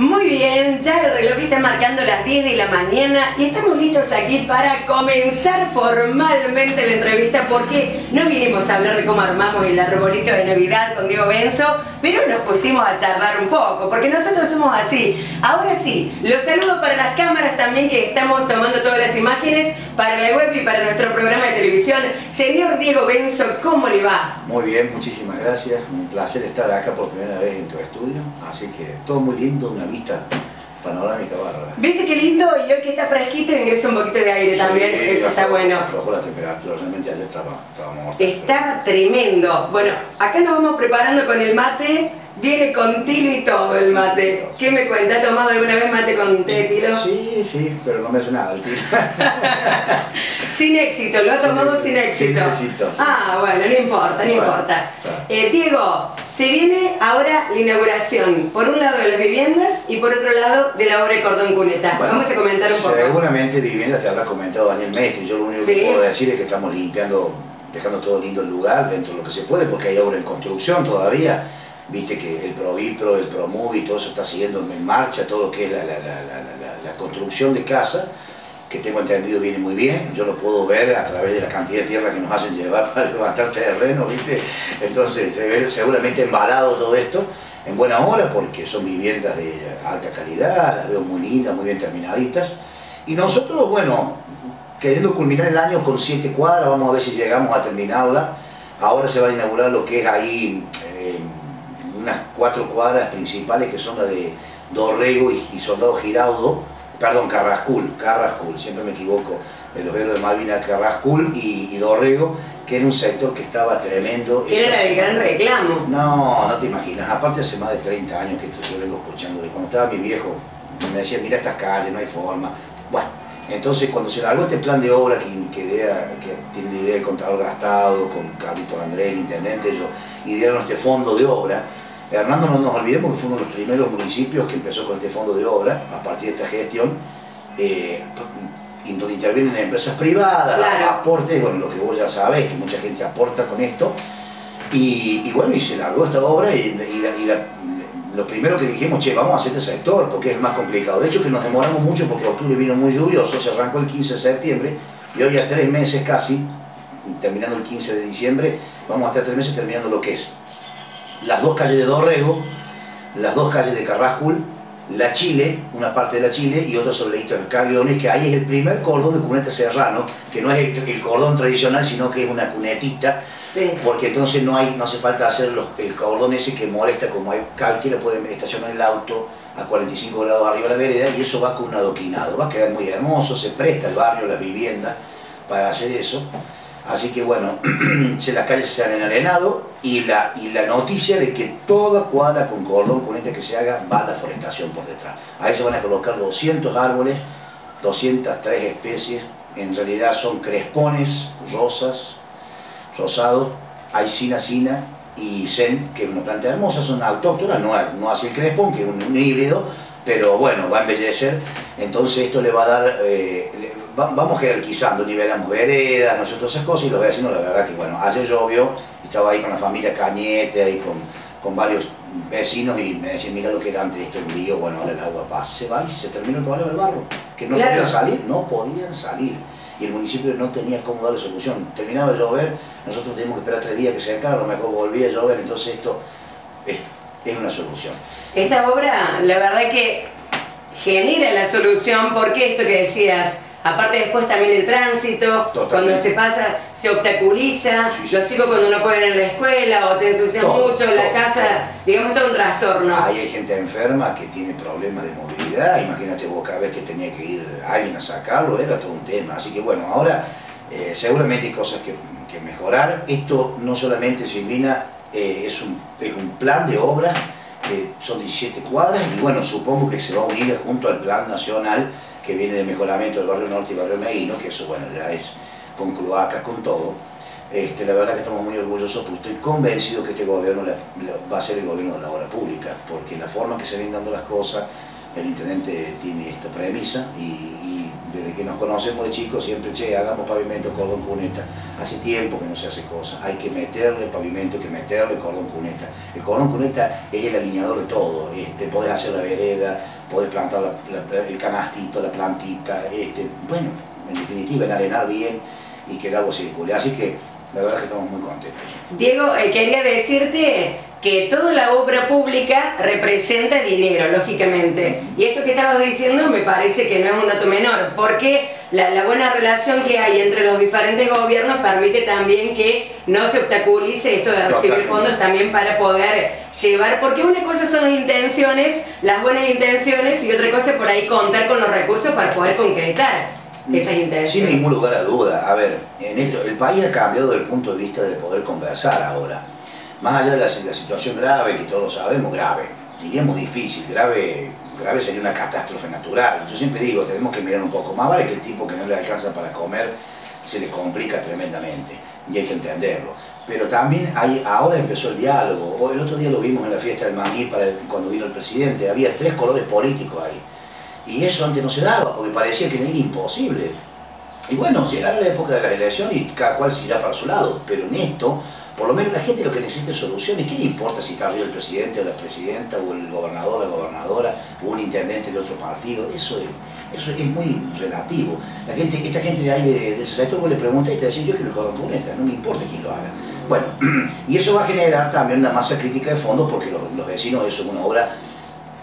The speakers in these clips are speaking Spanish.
Muy bien, ya el reloj está marcando las 10 de la mañana y estamos listos aquí para comenzar formalmente la entrevista porque no vinimos a hablar de cómo armamos el arbolito de Navidad con Diego Benzo, pero nos pusimos a charlar un poco porque nosotros somos así. Ahora sí, los saludo para las cámaras también que estamos tomando todas las imágenes para la web y para nuestro programa de televisión. Señor Diego Benzo, ¿cómo le va? Muy bien, muchísimas gracias. Un placer estar acá por primera vez en tu estudio. Así que todo muy lindo, una vista panorámica bárbara. ¿Viste qué lindo? Y hoy que está fresquito ingresa un poquito de aire también, eso está bueno. Aflojó la temperatura, realmente ayer estaba, estaba. Estaba tremendo. Bueno, acá nos vamos preparando con el mate. Viene con tilo y todo el mate. ¿Qué me cuenta? ¿Ha tomado alguna vez mate con té de tilo? Sí, sí, pero no me hace nada el tiro. Sin éxito, lo ha tomado sin éxito. sin éxito, sí. Ah, bueno, no importa, no Bueno, importa. claro. Eh, Diego, se viene ahora la inauguración, por un lado de las viviendas y por otro lado de la obra de Cordón Cuneta. Bueno, Vamos a comentar un poco. Seguramente vivienda te habrá comentado Daniel Mestre. Yo lo único Sí. que puedo decir es que estamos limpiando, dejando todo lindo el lugar dentro de lo que se puede, porque hay obra en construcción todavía. Viste que el Provipro, el Promovi, todo eso está siguiendo en marcha, todo lo que es la, la- la- la- construcción de casa, que tengo entendido viene muy bien. Yo lo puedo ver a través de la cantidad de tierra que nos hacen llevar para levantar terreno, ¿viste? Entonces se ve seguramente embalado todo esto en buena hora porque son viviendas de alta calidad, las veo muy lindas, muy bien terminaditas. Y nosotros, bueno, queriendo culminar el año con siete cuadras, vamos a ver si llegamos a terminarla. Ahora se va a inaugurar lo que es ahí eh, unas cuatro cuadras principales que son las de Dorrego y, y Soldado Giraudo, perdón, Carrascul, Carrascul, siempre me equivoco, de los héroes de Malvina Carrascul y, y Dorrego, que era un sector que estaba tremendo. Que era el gran reclamo. no, no te imaginas. Aparte hace más de 30 años que esto yo vengo escuchando. De cuando estaba mi viejo, me decía, mira estas calles, no hay forma. Bueno, entonces cuando se largó este plan de obra que, que, idea- que tiene la idea el contador gastado, con Carlito André, el intendente, ellos idearon este fondo de obra. Hernando, no nos olvidemos que fue uno de los primeros municipios que empezó con este fondo de obra, a partir de esta gestión, eh, donde intervienen empresas privadas, Claro. aportes, bueno, lo que vos ya sabés, que mucha gente aporta con esto, y, y bueno, y se largó esta obra y, y la- y la- lo primero que dijimos, che, vamos a hacer este sector porque es más complicado. De hecho que nos demoramos mucho porque octubre vino muy lluvioso, se arrancó el 15 de septiembre y hoy a tres meses casi, terminando el 15 de diciembre, vamos a estar tres meses terminando lo que es las dos calles de Dorrego, las dos calles de Carrascul, la Chile, una parte de la Chile y otro soledito de Cagliones, que ahí es el primer cordón de cuneta serrano, que no es el, el cordón tradicional, sino que es una cunetita Sí. porque entonces no hay no hace falta hacer los- el cordón ese que molesta como hay cualquiera puede estacionar el auto a 45 grados arriba de la vereda y eso va con un adoquinado va a quedar muy hermoso se presta el barrio la vivienda para hacer eso así que bueno las calles se han enarenado y la y la noticia de que toda cuadra con cordón con este que se haga va a la forestación por detrás. Ahí se van a colocar 200 árboles 203 especies. En realidad son crespones rosas rosados, hay Sina Sina y Zen, que es una planta hermosa, son autóctonas, no, no así el crespón, que es un híbrido, pero bueno, va a embellecer, entonces esto le va a dar, eh, va- vamos jerarquizando, nivelamos veredas, no sé, todas esas cosas, y los vecinos, la verdad que bueno, ayer llovió, estaba ahí con la familia Cañete, ahí con, con varios vecinos, y me decían, mira lo que era antes esto, un lío, bueno, ahora el agua pasa, se va y se termina el problema del barro, que no Claro. podían salir, no podían salir y el municipio no tenía cómo darle solución. Terminaba de llover, nosotros teníamos que esperar tres días que se secara, a lo mejor volvía a llover, entonces esto es, es una solución. Esta obra, la verdad que genera la solución porque esto que decías, aparte después también el tránsito, Totalmente. cuando se pasa, se obstaculiza, Sí, sí, los chicos cuando no pueden ir a la escuela o te ensucian Todo, mucho, la todo, casa, todo. digamos todo un trastorno. Ahí hay gente enferma que tiene problemas de movilidad, imagínate vos cada vez que tenía que ir alguien a sacarlo, era todo un tema. Así que bueno, ahora eh, seguramente hay cosas que, que mejorar. Esto no solamente, Silvina, eh, es, un, es un plan de obra, que son 17 cuadras, y bueno, supongo que se va a unir junto al plan nacional que viene de mejoramiento del barrio norte y barrio meguino, que eso bueno, ya es con cloacas, con todo. Este, la verdad que estamos muy orgullosos porque estoy convencido que este gobierno la- la- va a ser el gobierno de la obra pública, porque la forma que se vienen dando las cosas, el intendente tiene esta premisa y, desde que nos conocemos de chicos siempre, che, hagamos pavimento, cordón cuneta. Hace tiempo que no se hace cosa, hay que meterle pavimento, hay que meterle cordón cuneta. El cordón cuneta es el alineador de todo, este, podés hacer la vereda, podés plantar el canastito, la plantita, este, bueno, en definitiva, enarenar bien y que el agua circule. Así que la verdad que estamos muy contentos. Diego, eh, quería decirte que toda la obra pública representa dinero, lógicamente. Y esto que estabas diciendo me parece que no es un dato menor, porque la, buena relación que hay entre los diferentes gobiernos permite también que no se obstaculice esto de recibir fondos también para poder llevar, porque una cosa son las intenciones, las buenas intenciones, y otra cosa por ahí contar con los recursos para poder concretar. Esas intenciones. Sin ningún lugar a duda. A ver, en esto, el país ha cambiado desde el punto de vista de poder conversar ahora más allá de la, situación grave, que todos sabemos, grave, diríamos difícil, grave, grave sería una catástrofe natural. Yo siempre digo, tenemos que mirar un poco, más vale que el tipo que no le alcanza para comer se le complica tremendamente y hay que entenderlo. Pero también hay, ahora empezó el diálogo, el otro día lo vimos en la fiesta del maní para cuando vino el presidente, había tres colores políticos ahí. Y eso antes no se daba, porque parecía que era imposible. Y bueno, llegará la época de la elección y cada cual se irá para su lado, pero en esto por lo menos la gente lo que necesita es soluciones. ¿Qué le importa si está arriba el presidente o la presidenta o el gobernador o la gobernadora o un intendente de otro partido? Eso es, eso es muy relativo. La gente, esta gente de ahí de, ese sector le preguntas y te dice yo quiero el puneta, no me importa quién lo haga. Bueno, y eso va a generar también una masa crítica de fondo porque los, los vecinos eso es una obra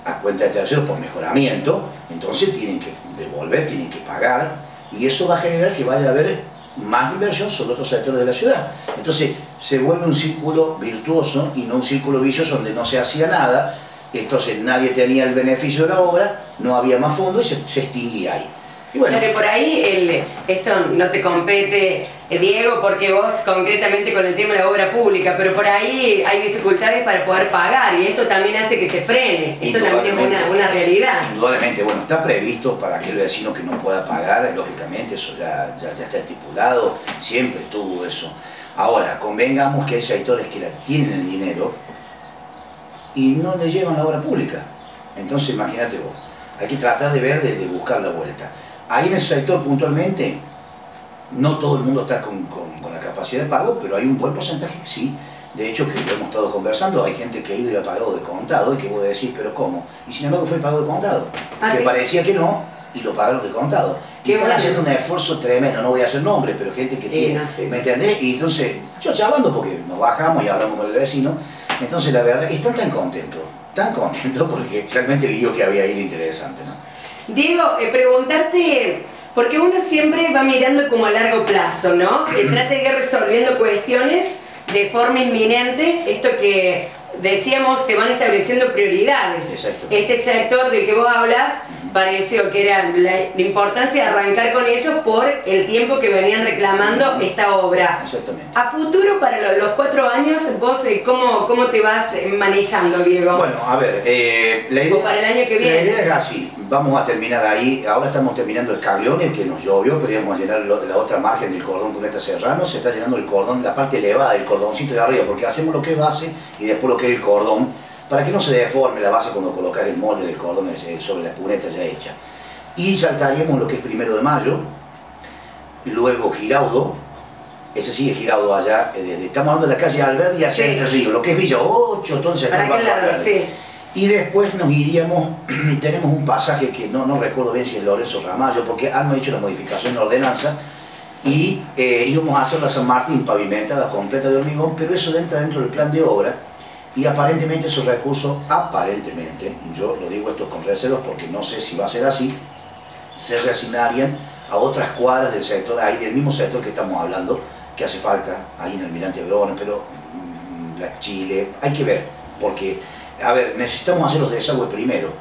a cuenta de terceros por mejoramiento, entonces tienen que devolver, tienen que pagar y eso va a generar que vaya a haber más inversión sobre otros sectores de la ciudad. Entonces se vuelve un círculo virtuoso y no un círculo vicioso donde no se hacía nada, entonces nadie tenía el beneficio de la obra, no había más fondo y se, se extinguía ahí. Y bueno, por ahí el, esto no te compete, eh, Diego, porque vos concretamente con el tema de la obra pública, pero por ahí hay dificultades para poder pagar y esto también hace que se frene. Esto también es una, una, realidad. Indudablemente, bueno, está previsto para aquel vecino que no pueda pagar, lógicamente eso ya, ya, ya está estipulado, siempre estuvo eso. Ahora, convengamos que hay sectores que tienen el dinero y no le llevan la obra pública. Entonces, imagínate vos, hay que tratar de ver, de buscar la vuelta. Ahí en ese sector puntualmente, no todo el mundo está con, la capacidad de pago, pero hay un buen porcentaje que sí. De hecho, que lo hemos estado conversando, hay gente que ha ido y ha pagado de contado y que puede decir, pero ¿cómo? Y sin embargo fue pago de contado. ¿Ah, que parecía que no, y lo pagaron de contado. Y están haciendo un esfuerzo tremendo, no voy a hacer nombres, pero gente que tiene, ¿me entendés? Y entonces, yo charlando porque nos bajamos y hablamos con el vecino, entonces la verdad, están tan contentos, tan contentos porque realmente el lío que había ahí era interesante, ¿no? Diego, eh, preguntarte, porque uno siempre va mirando como a largo plazo, ¿no? Que trate de ir resolviendo cuestiones de forma inminente, esto que decíamos, se van estableciendo prioridades. Este sector del que vos hablas pareció que era la, importancia de arrancar con ellos por el tiempo que venían reclamando esta obra. Exactamente. A futuro, para los cuatro años, vos, eh, ¿cómo, cómo te vas manejando, Diego? Bueno, a ver, eh, la idea, para el año que viene. La idea es así, vamos a terminar ahí, ahora estamos terminando Escagliones, que nos llovió, queríamos llenar la otra margen del cordón Cuneta Serrano, se está llenando el cordón, la parte elevada del cordoncito de arriba, porque hacemos lo que es base y después lo que es el cordón, para que no se deforme la base cuando colocas el molde del cordón sobre la cuneta ya hecha. Y saltaríamos lo que es primero de mayo, luego Giraudo, ese sí es Giraudo allá, eh, estamos hablando de la calle Alberdi hacia el río, lo que es Villa 8, entonces... ¿Para qué lado? Sí. Y después nos iríamos, tenemos un pasaje que no, no recuerdo bien si es Lorenzo Ramallo, porque han hecho la modificación de ordenanza, y eh, íbamos a hacer la San Martín pavimentada completa de hormigón, pero eso entra dentro del plan de obra, y aparentemente esos recursos, aparentemente, yo lo digo esto con reservas porque no sé si va a ser así, se reasignarían a otras cuadras del sector, ahí del mismo sector que estamos hablando, que hace falta, ahí en el Mirante Verón, pero mm, la Chile, hay que ver, porque, a ver, necesitamos hacer los desagües primero,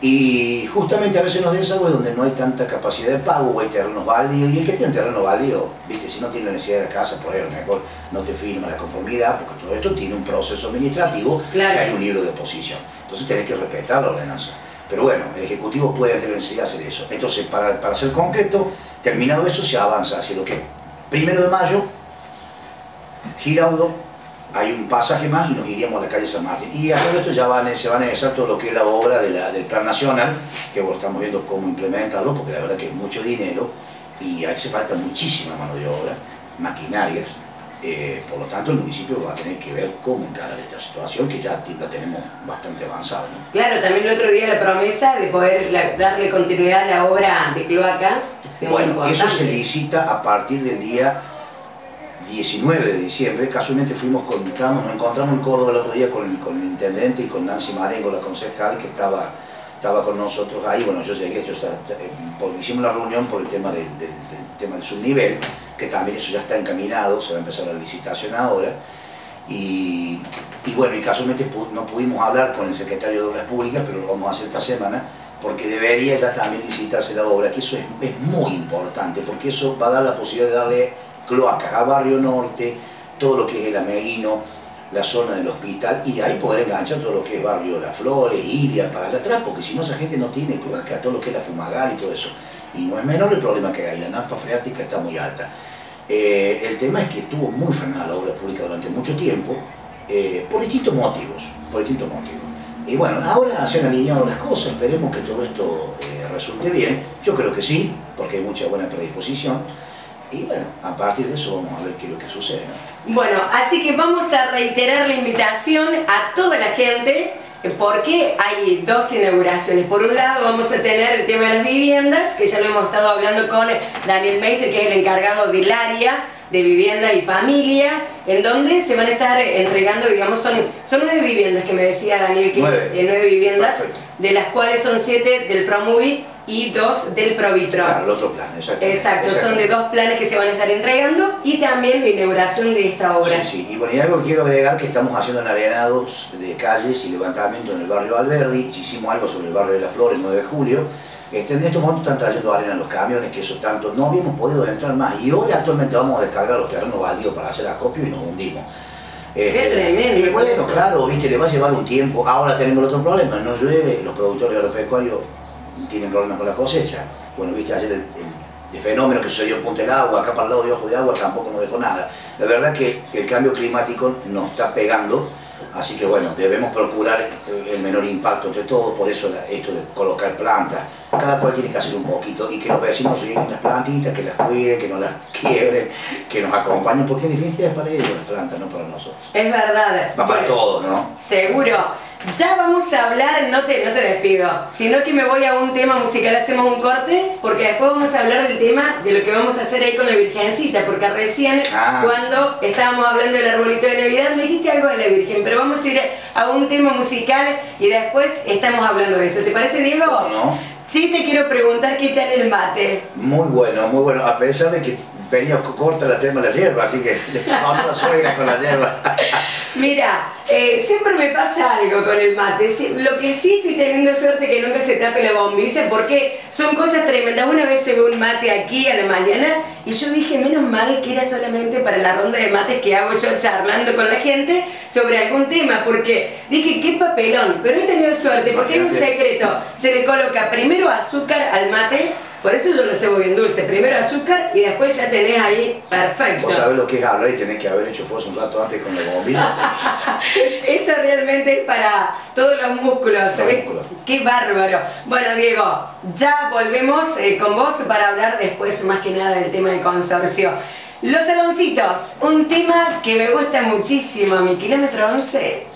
y justamente a veces los desagües donde no hay tanta capacidad de pago o hay terrenos baldíos, y el que tiene un terreno baldío, viste, si no tiene la necesidad de casa, por ejemplo, mejor no te firma la conformidad, porque todo esto tiene un proceso administrativo que hay un libro de oposición. Entonces tenés que respetar la ordenanza. Pero bueno, el Ejecutivo puede tener necesidad de hacer eso. Entonces, para, para ser concreto, terminado eso, se avanza hacia lo que primero de mayo, Giraudo, hay un pasaje más y nos iríamos a la calle San Martín. Y a todo esto ya van, se van a empezar todo lo que es la obra de la, del Plan Nacional, que bueno, estamos viendo cómo implementarlo, porque la verdad que es mucho dinero y hace falta muchísima mano de obra, maquinarias, eh, por lo tanto, el municipio va a tener que ver cómo encarar esta situación, que ya la tenemos bastante avanzada. Claro, también el otro día la promesa de poder darle continuidad a la obra de cloacas. Bueno, eso se licita a partir del día 19 de diciembre. Casualmente fuimos con, nos encontramos en Córdoba el otro día con, con el intendente y con Nancy Marengo, la concejal, que estaba estaba con nosotros ahí, bueno, yo llegué, yo porque hicimos la reunión por el tema del, tema del subnivel, que también eso ya está encaminado, se va a empezar la licitación ahora, y, bueno, y casualmente no pudimos hablar con el secretario de Obras Públicas, pero lo vamos a hacer esta semana, porque debería ya también licitarse la obra, que eso es, es muy importante, porque eso va a dar la posibilidad de darle cloacas a Barrio Norte, todo lo que es el Ameguino, la zona del hospital y de ahí poder enganchar todo lo que es barrio Las Flores, Ilia, para allá atrás, porque si no esa gente no tiene cloaca, todo lo que es la fumagal y todo eso. Y no es menor el problema que hay, la napa freática está muy alta. Eh, el tema es que estuvo muy frenada la obra pública durante mucho tiempo, eh, por distintos motivos, por distintos motivos. Y bueno, ahora se han alineado las cosas, esperemos que todo esto eh, resulte bien. Yo creo que sí, porque hay mucha buena predisposición. Y bueno, a partir de eso vamos a ver qué es lo que sucede. Bueno, así que vamos a reiterar la invitación a toda la gente porque hay dos inauguraciones. Por un lado vamos a tener el tema de las viviendas, que ya lo hemos estado hablando con Daniel Meister, que es el encargado del área de vivienda y familia, en donde se van a estar entregando, digamos, son, son nueve viviendas que me decía Daniel, que nueve, viviendas, de las cuales son siete del ProMovie y dos del Provitro. Claro, el otro plan, exacto. Exacto, son de dos planes que se van a estar entregando y también la inauguración de esta obra. Sí, sí, y bueno, y algo quiero agregar que estamos haciendo en arenados de calles y levantamiento en el barrio Alberdi, hicimos algo sobre el barrio de la Flor el 9 de julio, este, en estos momentos están trayendo arena en los camiones, que eso tanto, no habíamos podido entrar más y hoy actualmente vamos a descargar los terrenos baldíos para hacer acopio y nos hundimos. Qué este, tremendo. Y bueno, claro, viste, le va a llevar un tiempo. Ahora tenemos el otro problema, no llueve, los productores agropecuarios tienen problemas con la cosecha. Bueno, viste ayer el, fenómeno que sucedió en Punta del Agua, acá para el lado de Ojo de Agua tampoco nos dejó nada. La verdad que el cambio climático nos está pegando, así que bueno, debemos procurar el menor impacto entre todos, por eso esto de colocar plantas, cada cual tiene que hacer un poquito y que los vecinos lleguen las plantitas, que las cuiden, que no las quiebren, que nos acompañen, porque en definitiva es para ellos las plantas, no para nosotros. Es verdad. Va para todos, ¿no? Seguro. Ya vamos a hablar, no te, no te despido, sino que me voy a un tema musical, hacemos un corte, porque después vamos a hablar del tema de lo que vamos a hacer ahí con la Virgencita, porque recién ah. cuando estábamos hablando del arbolito de Navidad me dijiste algo de la Virgen, pero vamos a ir a un tema musical y después estamos hablando de eso. ¿Te parece, Diego? No. Sí, te quiero preguntar qué tal el mate. Muy bueno, muy bueno, a pesar de que venía corta la tema de la hierba, así que la suegra con la hierba. Mira, eh, siempre me pasa algo con el mate. Lo que sí estoy teniendo suerte que nunca se tape la bombilla porque son cosas tremendas. Una vez se ve un mate aquí a la mañana y yo dije, menos mal que era solamente para la ronda de mates que hago yo charlando con la gente sobre algún tema, porque dije, qué papelón, pero he tenido suerte porque es un secreto. Se le coloca primero azúcar al mate por eso yo lo cebo bien dulce. Primero azúcar y después ya tenés ahí perfecto. Vos sabés lo que es hablar y tenés que haber hecho fuerza un rato antes con la bombilla. eso realmente es para todos los músculos. Qué bárbaro. Bueno, Diego, ya volvemos eh, con vos para hablar después más que nada del tema del consorcio. Los saloncitos, un tema que me gusta muchísimo, mi kilómetro 11